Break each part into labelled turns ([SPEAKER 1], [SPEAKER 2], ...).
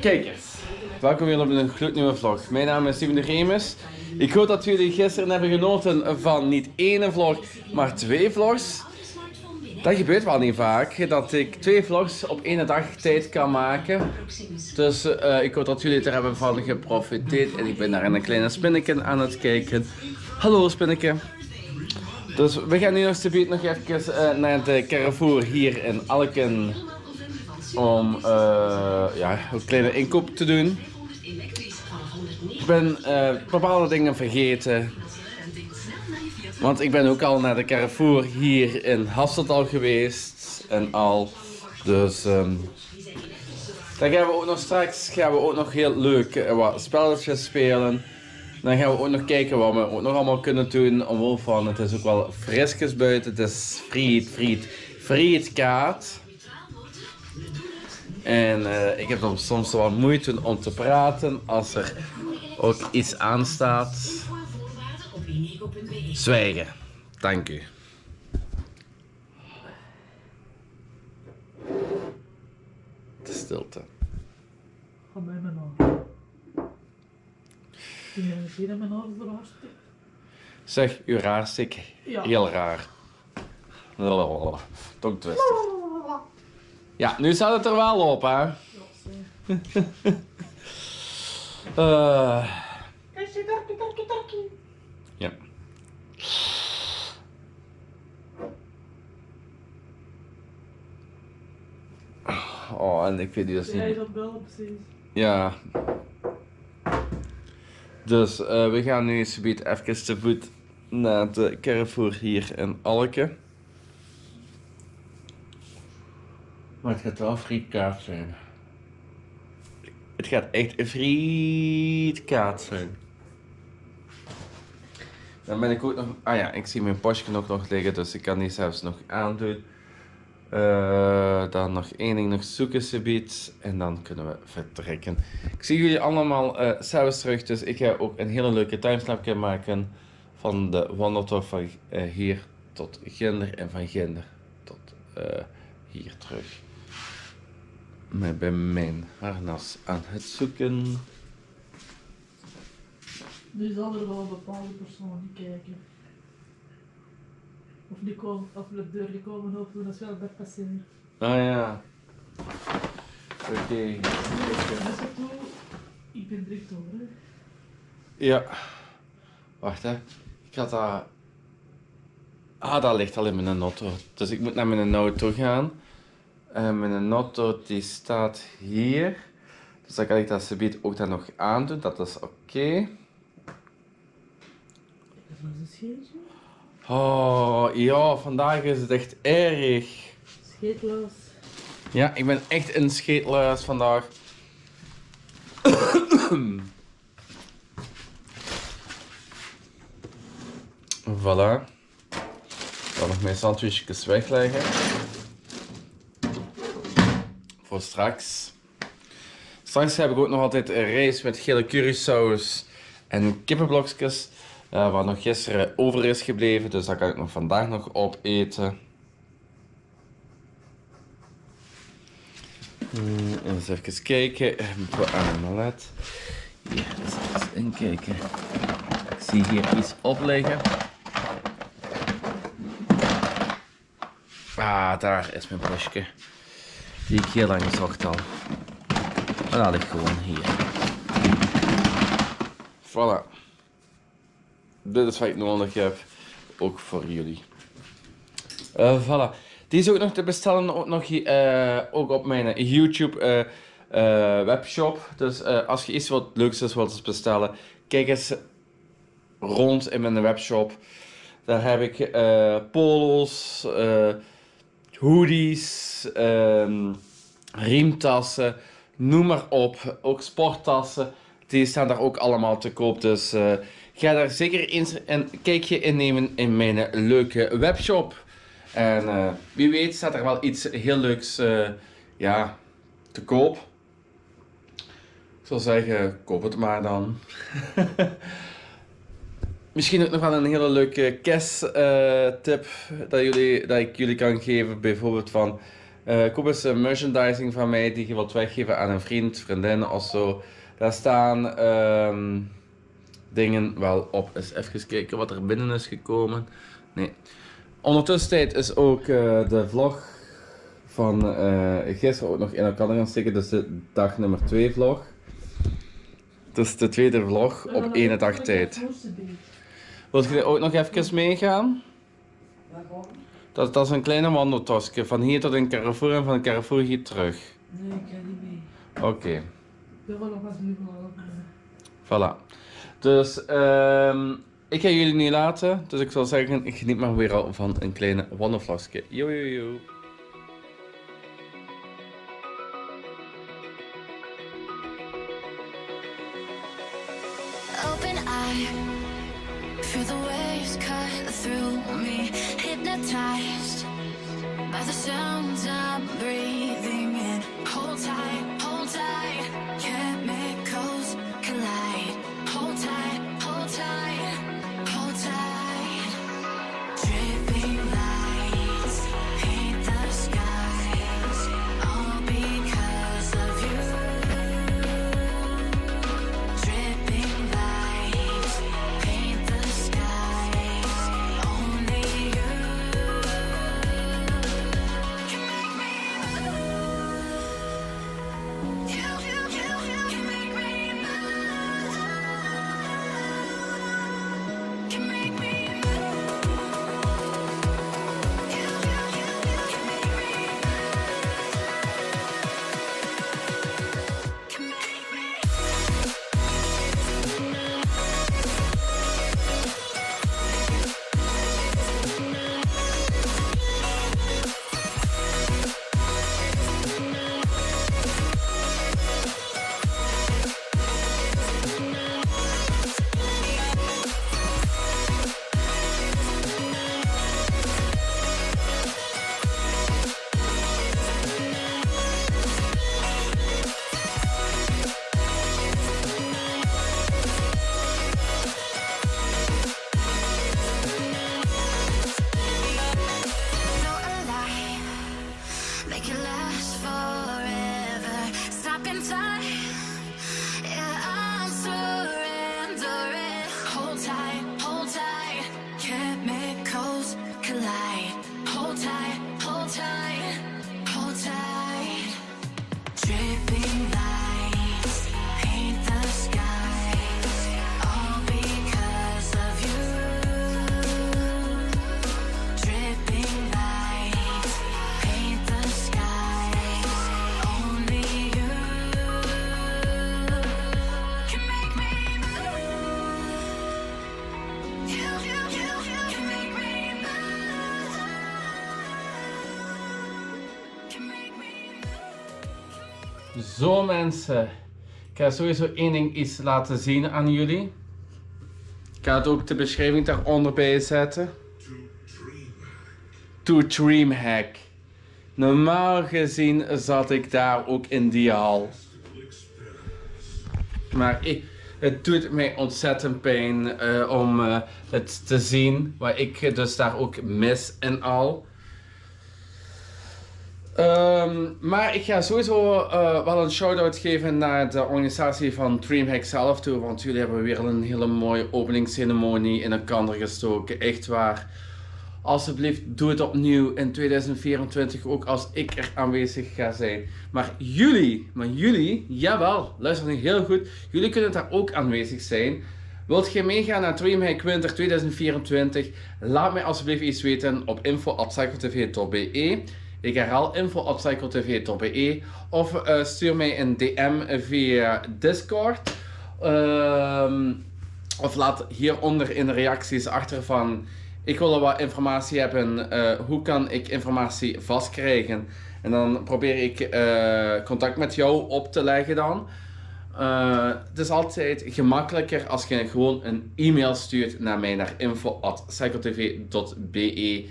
[SPEAKER 1] Kijkers, welkom weer op een gloednieuwe vlog. Mijn naam is Steven de Remus. Ik hoop dat jullie gisteren hebben genoten van niet één vlog, maar twee vlogs. Dat gebeurt wel niet vaak, dat ik twee vlogs op één dag tijd kan maken. Dus uh, ik hoop dat jullie er hebben van geprofiteerd. En ik ben naar een kleine spinneken aan het kijken. Hallo spinneke. Dus we gaan nu nog nog even uh, naar de Carrefour hier in Alken om uh, ja, een kleine inkoop te doen. Ik ben uh, bepaalde dingen vergeten. Want ik ben ook al naar de Carrefour hier in Hasselt geweest. En al. Dus um, dan gaan we ook nog straks gaan we ook nog heel leuk wat spelletjes spelen. Dan gaan we ook nog kijken wat we ook nog allemaal kunnen doen. Omwille van het is ook wel frisjes buiten. Het is friet, friet, frietkaart. En uh, ik heb dan soms wel moeite om te praten als er ook iets aanstaat. Zwijgen. Dank u. De stilte.
[SPEAKER 2] Ga bij mijn oor. Je zien dat mijn oor verhaarstik?
[SPEAKER 1] Zeg, u raarstik.
[SPEAKER 2] Ja.
[SPEAKER 1] Heel raar. Tong twister. Ja, nu staat het er wel op, hè?
[SPEAKER 2] Ja, zeg.
[SPEAKER 1] Eh,
[SPEAKER 2] darkie, darkie.
[SPEAKER 1] ja. Oh, en ik weet die dus
[SPEAKER 2] Jij
[SPEAKER 1] niet.
[SPEAKER 2] dat wel precies.
[SPEAKER 1] Ja. Dus eh, we gaan nu eens even te voet naar de Carrefour hier in Alke. Maar het gaat wel frietkaart zijn. Het gaat echt een frietkaart zijn. Dan ben ik ook nog... Ah ja, ik zie mijn postje nog, nog liggen, dus ik kan die zelfs nog aandoen. Eh, dan nog één ding nog zoeken, subiet. En dan kunnen we vertrekken. Ik zie jullie allemaal eh zelfs terug, dus ik ga ook een hele leuke timeslapje maken. Van de wandeltocht van eh, hier tot Ginder en van Ginder tot hier terug. Met bij mijn harnas aan het zoeken.
[SPEAKER 2] Nu zal er wel een bepaalde persoon kijken. Of die komen, of de deur die komen openen als wel bij passeren.
[SPEAKER 1] Ah ja. Oké.
[SPEAKER 2] Dus dat is toe. Ik ben direct over, hè.
[SPEAKER 1] Ja. Wacht hè. Ik had dat... Ah, dat ligt al in mijn auto. Dus ik moet naar mijn auto gaan. En mijn auto die staat hier. Dus dan kan ik dat subiet ook dan nog aandoen. Dat is oké.
[SPEAKER 2] Dat is een scheetje.
[SPEAKER 1] Oh, ja, vandaag is het echt erg.
[SPEAKER 2] Scheetloos.
[SPEAKER 1] Ja, ik ben echt een scheetluis vandaag. voilà. Ik zal nog mijn sandwichjes wegleggen. Voor straks. Straks heb ik ook nog altijd een rijst met gele currysaus en kippenblokjes. Eh, wat nog gisteren over is gebleven, dus dat kan ik nog vandaag nog opeten. Hmm, eens even kijken. Malet. Hier, eens even inkijken. Ik zie hier iets op liggen. Ah, daar is mijn busje. Die ik heel lang zocht al. En dat gewoon hier. Voilà. Dit is wat ik nodig heb. Ook voor jullie. Eh voilà. Die is ook nog te bestellen ook, nog, eh, ook op mijn YouTube eh, eh, webshop. Dus als je iets wat leuks is wilt bestellen, kijk eens rond in mijn webshop. Daar heb ik polo's, hoodies, ehm, riemtassen, noem maar op. Ook sporttassen. Die staan daar ook allemaal te koop. Dus ga daar zeker eens een kijkje in nemen in mijn leuke webshop. En eh, wie weet staat er wel iets heel leuks eh, ja, te koop. Ik zou zeggen, koop het maar dan. misschien ook nog wel een hele leuke kersttip dat, jullie, dat ik jullie kan geven. Bijvoorbeeld van, eh koop eens een merchandising van mij die je wilt weggeven aan een vriend, vriendin of zo. Daar staan ehm, dingen wel op. Eens even kijken wat er binnen is gekomen. Nee. Ondertussen is ook eh, de vlog van eh, gisteren ook nog in elkaar gaan steken. Dus de dag nummer 2 vlog. Dus de tweede vlog op één dag tijd. Wilt je ook nog even meegaan?
[SPEAKER 2] Waarom?
[SPEAKER 1] Dat, dat is een kleine wandeltosje. Van hier tot in Carrefour en van Carrefour hier terug.
[SPEAKER 2] Nee, ik ga niet mee.
[SPEAKER 1] Oké,
[SPEAKER 2] Ik wil wel nog wat doen.
[SPEAKER 1] voilà. Dus ehm, ik ga jullie niet laten. Dus ik zal zeggen, ik geniet maar weer al van een kleine wandelvlogje. Yo, yo, yo.
[SPEAKER 3] Open eye, feel the waves cut through me. Hypnotized by the sounds I'm breathing in. Hold tight, hold tight, chemicals
[SPEAKER 1] Zo mensen. Ik ga sowieso één ding iets laten zien aan jullie. Ik ga het ook de beschrijving daaronder bij zetten. To Dreamhack. Normaal gezien zat ik daar ook in die hal. Maar ik, het doet mij ontzettend pijn eh, om eh, het te zien. Waar ik dus daar ook mis en al. Ehm, maar ik ga sowieso eh, wel een shout-out geven naar de organisatie van Dreamhack zelf toe. Want jullie hebben weer een hele mooie openingsceremonie in elkaar gestoken. Echt waar. Alsjeblieft, doe het opnieuw in 2024 ook als ik er aanwezig ga zijn. Maar jullie, maar jullie, jawel, luister nu heel goed. Jullie kunnen daar ook aanwezig zijn. Wilt je meegaan naar Dreamhack Winter 2024? Laat mij alsjeblieft iets weten op info.psychotv.be. Ik herhaal info.psychotv.be of eh, stuur mij een DM via Discord. Ehm, of laat hieronder in de reacties achter van ik wil wat informatie hebben. eh, hoe kan ik informatie vastkrijgen? En dan probeer ik eh, contact met jou op te leggen dan. Eh, het is altijd gemakkelijker als je gewoon een e-mail stuurt naar mij naar info.psychotv.be.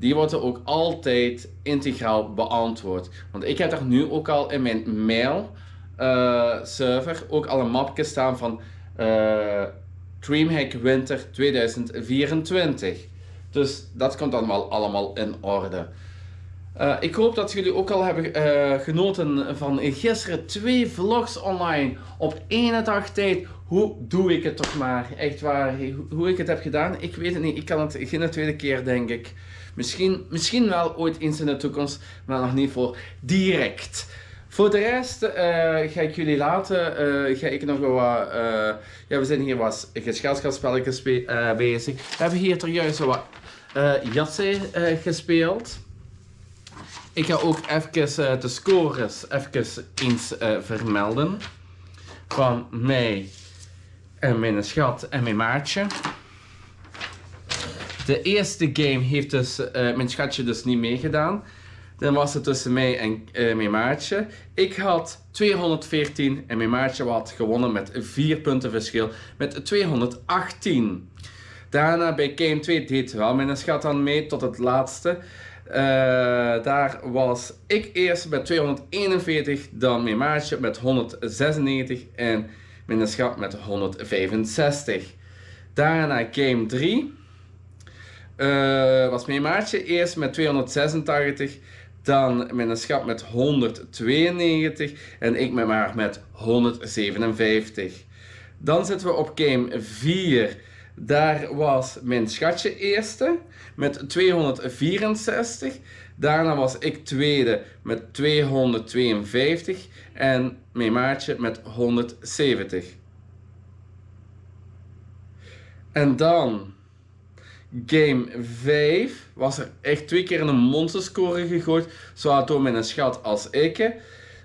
[SPEAKER 1] Die wordt er ook altijd integraal beantwoord. Want ik heb er nu ook al in mijn mail eh, server ook al een mapje staan van eh, Dreamhack Winter 2024. Dus dat komt dan wel allemaal in orde. Eh, ik hoop dat jullie ook al hebben genoten van gisteren twee vlogs online op één dag tijd. Hoe doe ik het toch maar? Echt waar, hoe ik het heb gedaan, ik weet het niet. Ik kan het geen tweede keer, denk ik. Misschien, misschien wel ooit eens in de toekomst, maar nog niet voor direct. Voor de rest eh, ga ik jullie laten. eh, ga ik nog wat. eh, ja, we zijn hier wat eh, bezig. We hebben hier toch juist wat eh, gespeeld. Ik ga ook even de scores eens vermelden. Van mij en mijn schat en mijn maatje. De eerste game heeft dus eh, mijn schatje dus niet meegedaan. Dan was het tussen mij en eh, mijn maatje. Ik had 214 en mijn maatje had gewonnen met 4 punten verschil met 218. Daarna bij game 2 deed wel mijn schat aan mee tot het laatste. Eh, daar was ik eerst met 241, dan mijn maatje met 196 en mijn schat met 165. Daarna game 3 eh, was mijn maatje eerst met 286, dan mijn schat met 192 en ik met maar met 157. Dan zitten we op game 4. Daar was mijn schatje eerste met 264. Daarna was ik tweede met 252 en mijn maatje met 170. En dan game 5 was er echt twee keer een monsterscore gegooid. Zowel door mijn schat als ik.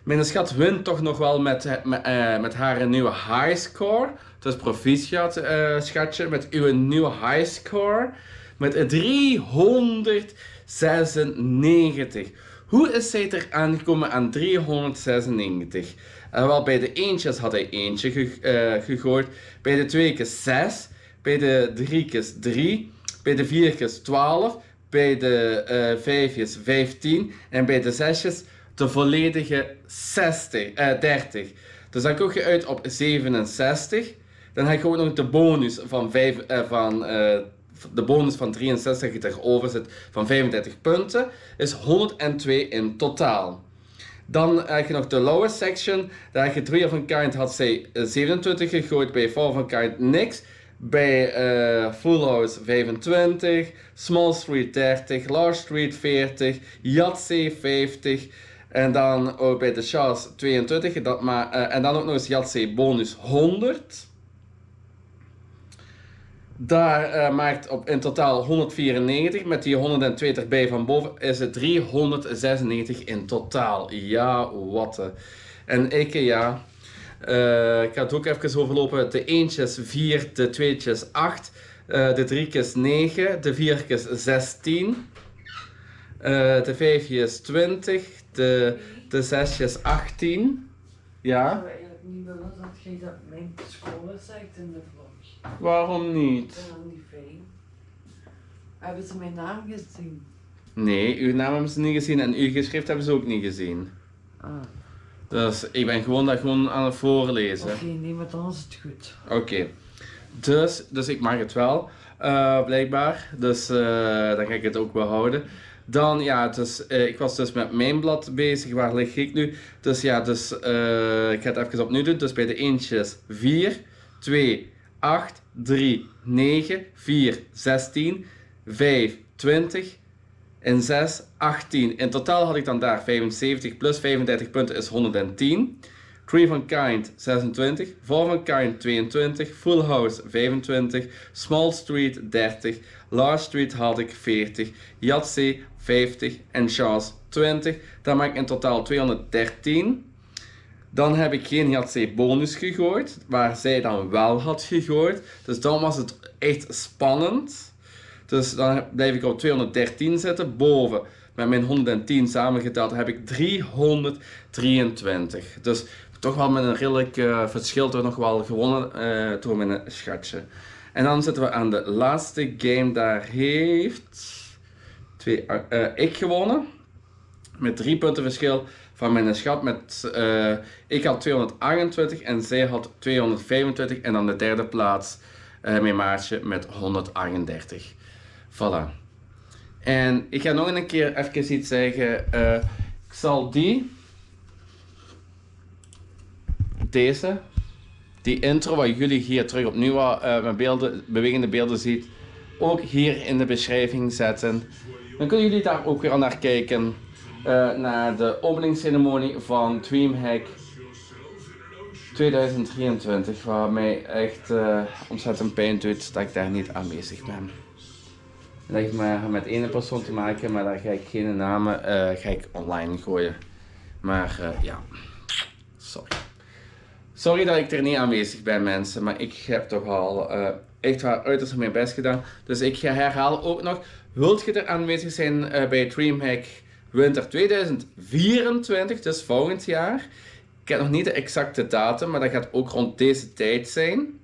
[SPEAKER 1] Mijn schat wint toch nog wel met, met, eh, met haar nieuwe high score. Dus proficiat eh, schatje met uw nieuwe high score. Met 396. Hoe is zij er aangekomen aan 396? Eh, wel, bij de eentjes had hij eentje ge- gegooid. Bij de tweekes 6. Bij de driekes 3. Bij de vierkes 12. Bij de eh vijfjes 15. En bij de zesjes de volledige 60, eh 30. Dus dan kom je uit op 67. Dan heb je ook nog de bonus van, vijf, eh, van eh, de bonus van 63 die erover zit van 35 punten. Is 102 in totaal. Dan heb je nog de lower section. Daar heb je 3 of een kind had zij eh, 27 gegooid. Bij 4 of een kind niks. Bij eh, Full House 25. Small Street 30. Large Street 40. Yahtzee 50. En dan ook bij de Charles 22. Dat maar, eh, en dan ook nog eens Yahtzee bonus 100. Daar eh, maakt op in totaal 194. Met die 102 erbij van boven is het 396 in totaal. Ja, wat. En ik, ja. Eh, ik ga het ook even overlopen. De eentjes 4, de tweetjes 8, eh, de driekjes 9, de vierkjes 16, eh, de vijfjes 20, de, de zesjes 18.
[SPEAKER 4] Ik
[SPEAKER 1] Ja,
[SPEAKER 4] zou eigenlijk niet willen dat jij dat mijn score zegt in de vlog.
[SPEAKER 1] waarom
[SPEAKER 4] Ik
[SPEAKER 1] niet?
[SPEAKER 4] vind dat niet fijn. Hebben ze mijn naam gezien?
[SPEAKER 1] Nee, uw naam hebben ze niet gezien en uw geschrift hebben ze ook niet gezien.
[SPEAKER 4] Ah,
[SPEAKER 1] Dus ik ben gewoon dat gewoon aan het voorlezen.
[SPEAKER 4] oké, nee, maar dan is het goed.
[SPEAKER 1] Oké. Dus, dus ik mag het wel, eh, blijkbaar. Dus eh, dan ga ik het ook wel houden. Dan, ja, dus, eh, ik was dus met mijn blad bezig. Waar lig ik nu? Dus ja, dus, ik ga het even opnieuw doen. Dus bij de eentjes 4, 2, 8, 3, 9, 4, 16, 5, 20 en 6, 18. In totaal had ik dan daar 75 plus 35 punten is 110. Tree van Kind 26, Four van Kind 22, Full House 25, Small Street 30, Large Street had ik 40, Yahtzee 50 en Charles 20. Dat maakt in totaal 213. Dan heb ik geen Yahtzee bonus gegooid, waar zij dan wel had gegooid. Dus dan was het echt spannend. Dus dan blijf ik op 213 zitten. Boven met mijn 110 samengeteld heb ik 323. Dus toch wel met een redelijk eh, verschil toch nog wel gewonnen eh, door mijn schatje. En dan zitten we aan de laatste game. Daar heeft twee, eh, ik gewonnen. Met drie punten verschil van mijn schat. Met, ik had 228 en zij had 225. En dan de derde plaats mijn maatje met 138. Voilà. En ik ga nog een keer even iets zeggen. Eh, ik zal die, deze, die intro waar jullie hier terug opnieuw uh, met beelden, bewegende beelden ziet, ook hier in de beschrijving zetten. Dan kunnen jullie daar ook weer al naar kijken. eh, naar de openingsceremonie van Dreamhack 2023. Waar mij echt eh, ontzettend pijn doet dat ik daar niet aanwezig ben. Dat heeft maar met één persoon te maken, maar daar ga ik geen namen eh, ga ik online gooien. Maar eh, ja, sorry. Sorry dat ik er niet aanwezig ben, mensen, maar ik heb toch al eh, echt waar uiterst mijn best gedaan. Dus ik ga herhalen ook nog. Wilt je er aanwezig zijn bij Dreamhack Winter 2024, dus volgend jaar? Ik heb nog niet de exacte datum, maar dat gaat ook rond deze tijd zijn.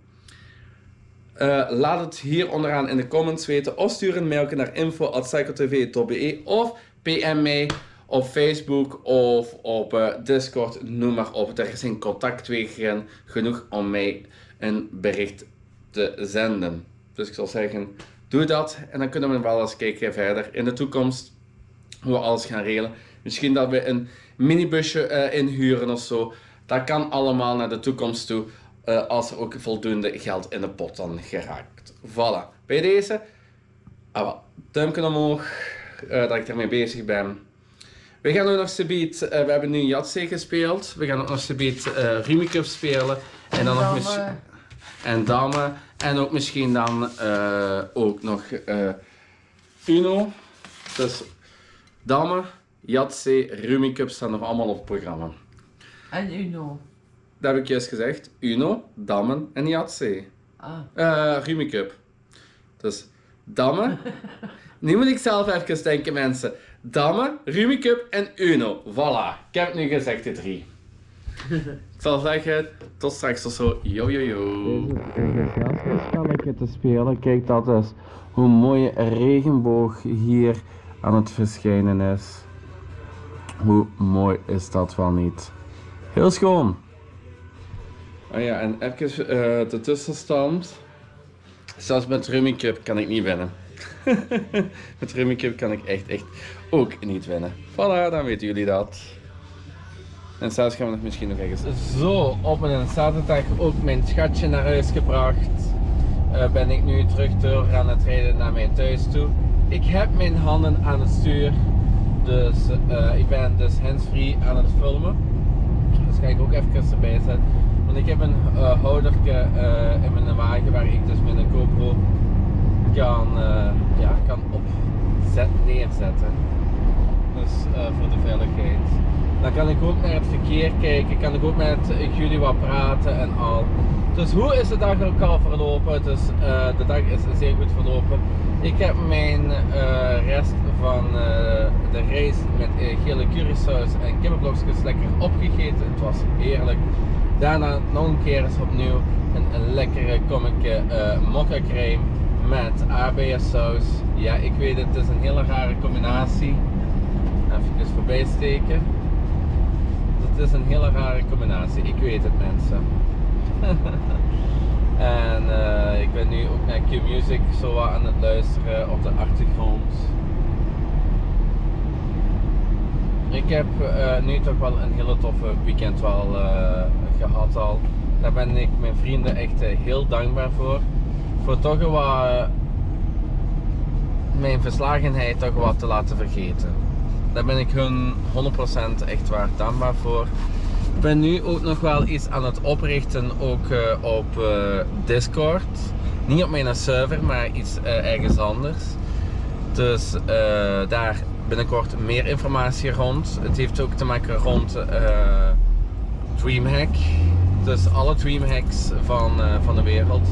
[SPEAKER 1] Eh, laat het hier onderaan in de comments weten of stuur een mailje naar info.psychotv.be of PM mij op Facebook of op eh, Discord, noem maar op. Er zijn contactwegen genoeg om mij een bericht te zenden. Dus ik zal zeggen, doe dat en dan kunnen we wel eens kijken verder in de toekomst hoe we alles gaan regelen. Misschien dat we een minibusje eh, inhuren of zo. Dat kan allemaal naar de toekomst toe. Eh, als er ook voldoende geld in de pot dan geraakt. Voilà. Bij deze. Ah. Duimpje omhoog. eh, dat ik ermee bezig ben. We gaan ook nog subiet. eh, we hebben nu Yahtzee gespeeld. We gaan ook nog subiet uh, Rummikub spelen. En dan nog misschien.
[SPEAKER 4] eh,
[SPEAKER 1] En dame. En ook misschien dan ook nog Uno. Dus dame, Yahtzee, Rummikub staan nog allemaal op het programma.
[SPEAKER 4] en Uno.
[SPEAKER 1] Dat heb ik juist gezegd. Uno, Dammen en Yahtzee.
[SPEAKER 4] Ah.
[SPEAKER 1] Eh Rummikub. Dus Damme. nu moet ik zelf even denken, mensen. Damme, Rummikub en Uno. Voilà. Ik heb het nu gezegd, de drie. ik zal zeggen, tot straks of zo. Yo, yo, yo. Deze te spelen. Kijk, dat is hoe mooie regenboog hier aan het verschijnen is. Hoe mooi is dat wel niet? Heel schoon. Oh ja, en even eh, de tussenstand. Zelfs met Rummy Cup kan ik niet winnen. met Rummy Cup kan ik echt, echt ook niet winnen. Voilà, dan weten jullie dat. En zelfs gaan we nog misschien nog ergens. Zo, op een zaterdag ook mijn schatje naar huis gebracht. Eh, ben ik nu terug door aan het rijden naar mijn thuis toe. Ik heb mijn handen aan het stuur. Dus eh, ik ben dus handsfree aan het filmen. Dus ga ik ook even erbij zetten. Ik heb een uh, houdertje uh, in mijn wagen waar ik dus met een GoPro kan, uh, ja, kan opzet, neerzetten. Dus voor de veiligheid. Dan kan ik ook naar het verkeer kijken, kan ik ook met jullie wat praten en al. Dus hoe is de dag ook al verlopen? Dus de dag is zeer goed verlopen. Ik heb mijn rest van de reis met gele currysaus en kippenblokjes lekker opgegeten. Het was heerlijk. Daarna nog een keer opnieuw een, lekkere kommetje uh, mokka crème met aardbeiensaus. Ja, ik weet het, het is een hele rare combinatie. Even voorbij steken. Het is een hele rare combinatie, ik weet het mensen. en uh, ik ben nu ook naar Q-Music zo aan het luisteren op de achtergrond. Ik heb uh, nu toch wel een hele toffe weekend wel uh, gehad al. Daar ben ik mijn vrienden echt uh, heel dankbaar voor. Voor toch wat mijn verslagenheid toch wat te laten vergeten. Daar ben ik hun 100% echt waar dankbaar voor. Ik ben nu ook nog wel iets aan het oprichten ook op Discord. Niet op mijn server, maar iets ergens anders. Dus daar binnenkort meer informatie rond. Het heeft ook te maken rond uh, Dreamhack. Dus alle Dreamhacks van, uh, van de wereld.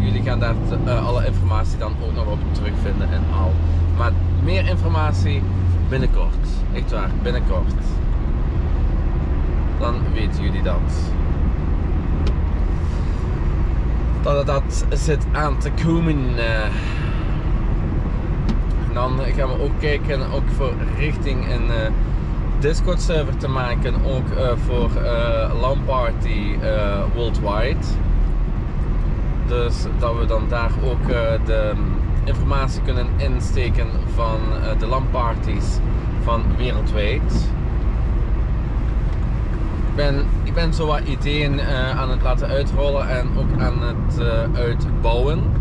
[SPEAKER 1] Jullie gaan daar uh, alle informatie dan ook nog op terugvinden en al. Maar meer informatie binnenkort. Echt waar, binnenkort. Dan weten jullie dat. Dat dat zit aan te komen. En dan gaan we ook kijken ook voor richting een uh, Discord server te maken. Ook uh, voor uh, LAN Party worldwide. Dus dat we dan daar ook eh, de informatie kunnen insteken van eh, de LAN-parties van wereldwijd. Ik ben, ik ben zo wat ideeën eh, aan het laten uitrollen en ook aan het eh, uitbouwen.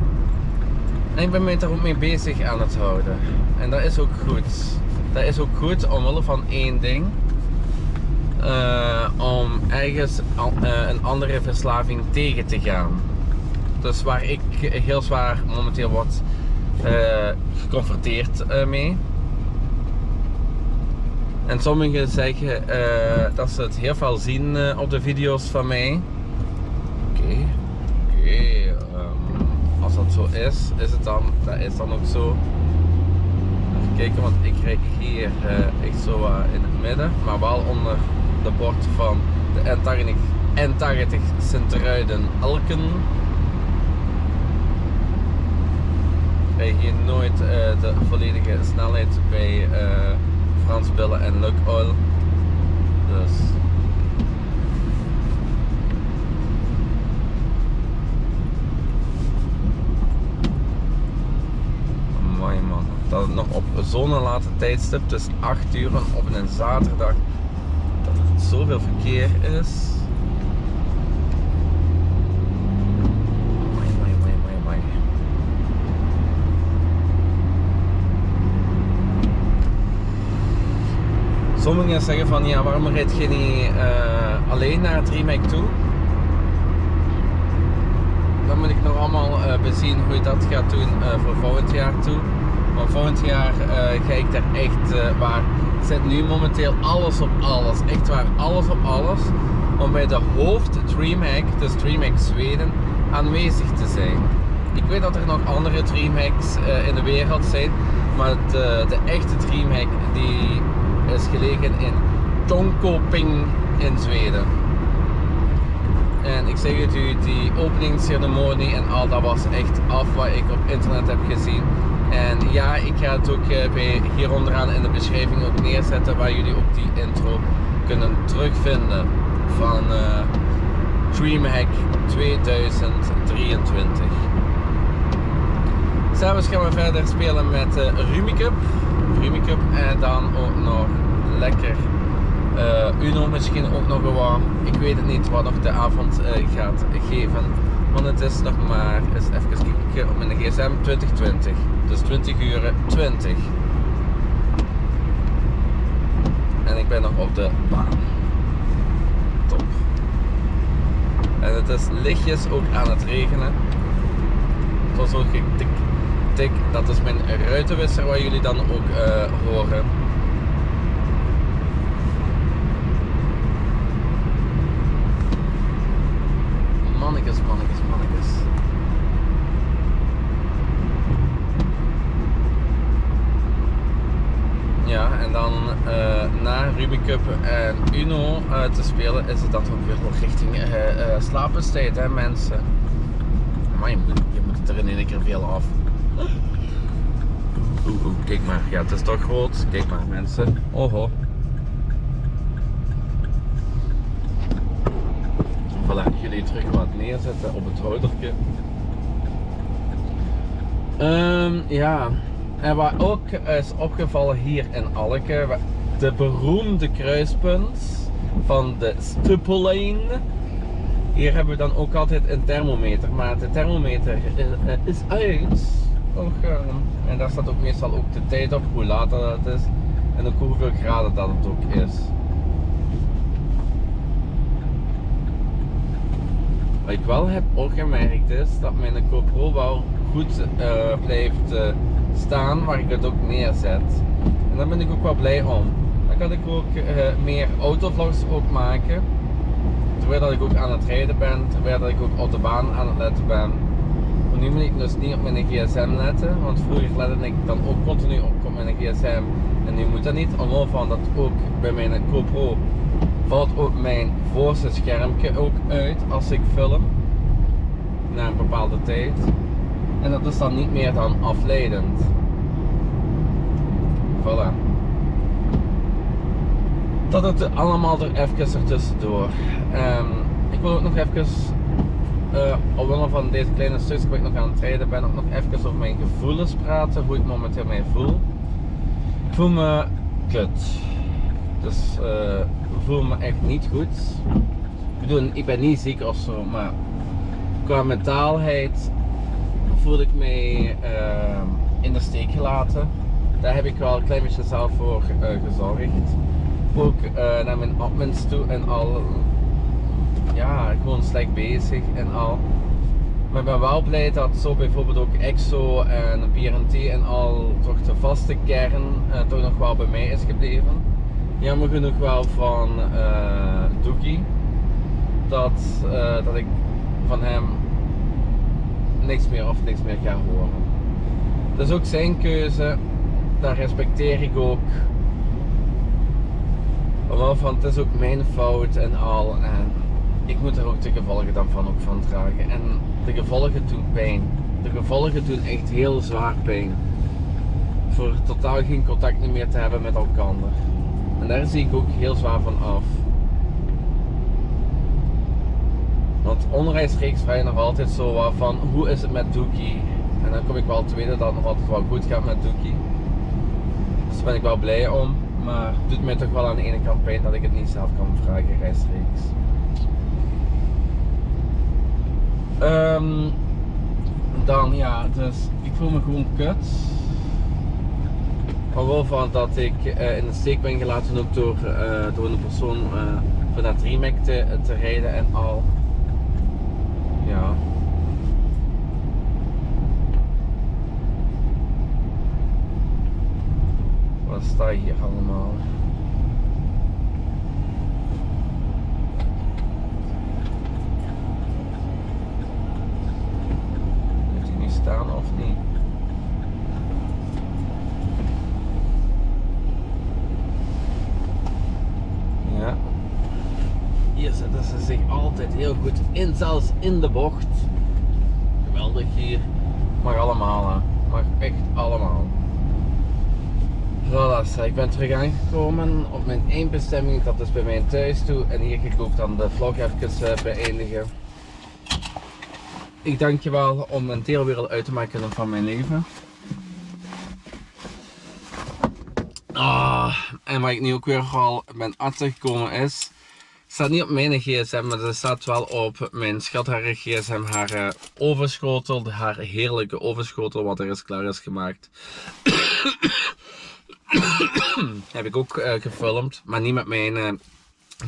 [SPEAKER 1] En ik ben me daar ook mee bezig aan het houden. En dat is ook goed. Dat is ook goed omwille van één ding. Eh, om ergens eh, een andere verslaving tegen te gaan. Dus waar ik heel zwaar momenteel word eh, geconfronteerd mee. En sommigen zeggen dat ze het heel veel zien op de video's van mij. Oké, oké. Dat zo is, is het dan, dat is dan ook zo. Even kijken, want ik rijd hier eh, echt zo wat in het midden, maar wel onder de bord van de N80, N80 Sint-Truiden Elken. Ik rijd hier nooit eh, de volledige snelheid bij eh, Frans Billen en Luck Oil. Dus. Dat het nog op zo'n late tijdstip, dus 8 uur op een zaterdag, dat er zoveel verkeer is. Sommigen zeggen van ja, waarom rijd je niet eh, alleen naar het remake toe? Dan moet ik nog allemaal eh, bezien hoe je dat gaat doen eh, voor volgend jaar toe. Want volgend jaar eh, ga ik daar echt eh, waar. Zet nu momenteel alles op alles. Echt waar, alles op alles. Om bij de hoofd Dreamhack, dus Dreamhack Zweden, aanwezig te zijn. Ik weet dat er nog andere Dreamhacks eh, in de wereld zijn. Maar de, de echte Dreamhack die is gelegen in Tonkoping in Zweden. En ik zeg het u, die openingsceremonie en al dat was echt af wat ik op internet heb gezien. En ja, ik ga het ook eh, bij hier onderaan in de beschrijving ook neerzetten waar jullie ook die intro kunnen terugvinden van eh, Dreamhack 2023. S'avonds gaan we verder spelen met uh, Rumicup. Rumicup en dan ook nog lekker eh, Uno misschien ook nog wat. Ik weet het niet wat nog de avond eh, gaat geven. Want het is nog maar, eens even kijken op mijn gsm, 2020. Dus 20 uur 20. En ik ben nog op de baan. Top. En het is lichtjes ook aan het regenen. Zoals ook tik, tik. Dat is mijn ruitenwisser waar jullie dan ook eh, horen. Mannekes, mannekes. Ja, en eh, na Rubicup en Uno eh, te spelen is het dan ook weer nog richting eh slapenstijd, hè mensen. Maar je moet, je er in één keer veel af. Oeh, oeh, kijk maar. Ja, het is toch groot. Kijk maar mensen. Oho. Voilà, jullie terug wat neerzetten op het houdertje. Ehm, ja, en wat ook is opgevallen hier in Alke, wa- de beroemde kruispunt van de Stuppelijn. Hier hebben we dan ook altijd een thermometer, maar de thermometer is, eh, is uit. Ehm, en daar staat ook meestal ook de tijd op, hoe laat dat is en ook hoeveel graden dat het ook is. Wat ik wel heb ook gemerkt is dat mijn GoPro wel goed eh, blijft eh, staan waar ik het ook neerzet. En daar ben ik ook wel blij om. Kan ik ook eh, meer autovlogs ook maken. Terwijl dat ik ook aan het rijden ben, terwijl dat ik ook op de baan aan het letten ben. Nu moet ik dus niet op mijn gsm letten, want vroeger lette ik dan ook continu op, mijn gsm. En nu moet dat niet, omwille van dat ook bij mijn GoPro valt ook mijn voorste schermpje ook uit als ik film. Na een bepaalde tijd. En dat is dan niet meer dan afleidend. Voilà. Dat het allemaal er even ertussendoor. Ehm ik wil ook nog even eh omwille van deze kleine stukjes waar ik nog aan het rijden ben, ook nog even over mijn gevoelens praten, hoe ik momenteel mij voel. Ik voel me kut. Dus eh, ik voel me echt niet goed. Ik bedoel, ik ben niet ziek of zo, maar qua mentaalheid voelde ik mij eh, in de steek gelaten. Daar heb ik wel een klein beetje zelf voor eh, gezorgd. Ook eh, naar mijn admins toe en al. Ja, gewoon slecht bezig en al. Maar ik ben wel blij dat zo bijvoorbeeld ook EXO en BRT en al toch de vaste kern eh, toch nog wel bij mij is gebleven. Jammer genoeg wel van eh Doekie. Dat, dat ik van hem niks meer of niks meer ga horen. Dat is ook zijn keuze, daar respecteer ik ook. Wel van het is ook mijn fout en al. En ik moet er ook de gevolgen dan van, ook van dragen. En de gevolgen doen pijn. De gevolgen doen echt heel zwaar pijn. Voor totaal geen contact meer te hebben met elkaar. En daar zie ik ook heel zwaar van af. Want onreisreeks vraag je nog altijd zo wat van hoe is het met Doekie? En dan kom ik wel te weten dat het nog altijd wel goed gaat met Doekie. Dus daar ben ik wel blij om. Maar het doet mij toch wel aan de ene kant pijn dat ik het niet zelf kan vragen reisreeks. Ehm, dan ja, dus ik voel me gewoon kut. Gewoon van dat ik eh, in de steek ben gelaten ook door, eh, door een persoon eh, voor dat remake te, te rijden en al. Ja. Wat sta hier allemaal? Heeft hij nu staan of niet? Ja. Hier zetten ze zich altijd heel goed in, zelfs in de bocht. Geweldig hier. Mag allemaal, hè. Mag echt allemaal. Voilà, ik ben terug aangekomen op mijn eindbestemming, dat is bij mijn thuis toe. En hier ga ik ook dan de vlog even eh, beëindigen. Ik dank je wel om een deelwereld uit te maken van mijn leven. Ah, en waar ik nu ook weer al ben achtergekomen is, staat niet op mijn gsm, maar het staat wel op mijn schat gsm, haar eh, overschotel, haar heerlijke overschotel wat er is klaar is gemaakt. Heb ik ook eh, gefilmd, maar niet met mijn eh,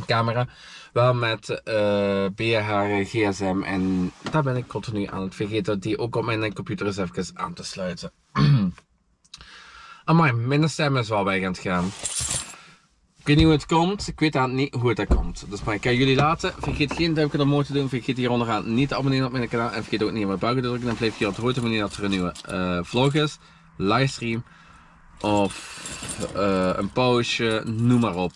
[SPEAKER 1] camera. Wel met eh BH gsm en daar ben ik continu aan het vergeten die ook op mijn computer is even aan te sluiten. Amai, mijn stem is wel weg aan gaan. Ik weet niet hoe het komt, ik weet aan niet hoe het komt. Dus maar ik kan jullie laten. Vergeet geen duimpje omhoog te doen, vergeet hier onderaan niet te abonneren op mijn kanaal. En vergeet ook niet op mijn buiken te drukken, dan blijf je op de hoogte wanneer dat er een nieuwe vlog is, livestream of eh, een pauze, noem maar op.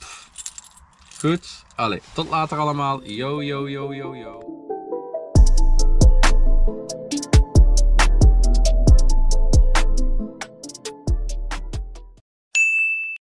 [SPEAKER 1] Goed, allee, tot later allemaal. Yo, yo, yo, yo, yo.